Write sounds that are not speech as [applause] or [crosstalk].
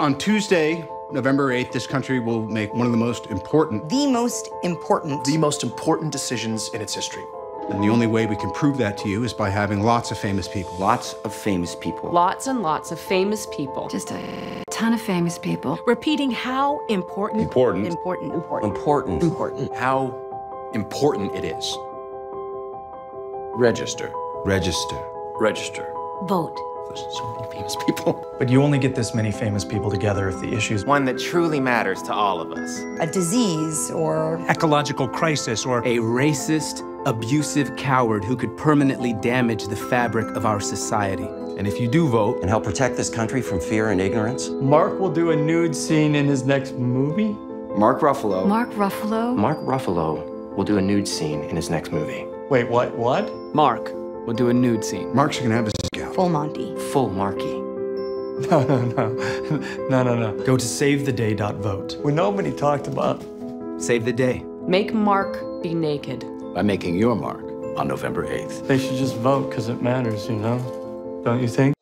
On Tuesday, November 8th, this country will make one of the most important, The most important. The most important decisions in its history. and the only way we can prove that to you is by having lots of famous people. Lots of famous people. Lots and lots of famous people. Just a ton of famous people. repeating how important. Important. Important. Important. Important. Important. How important it is. Register. Register. Register. Vote. There's so many famous people. [laughs] But you only get this many famous people together if the issue's One that truly matters to all of us. a disease or ecological crisis or A racist, abusive coward who could permanently damage the fabric of our society. And if you do vote, And help protect this country from fear and ignorance. Mark will do a nude scene in his next movie? Mark Ruffalo. Mark Ruffalo. Mark Ruffalo will do a nude scene in his next movie. Wait, what? What? Mark will do a nude scene. Mark's gonna have his gal. full Monty. Full Marky. [laughs] No, no, no. [laughs] No, no, no. go to savetheday.vote. When nobody talked about. Save the day Make Mark be naked. by making your mark on November 8th. They should just vote because it matters, you know? Don't you think?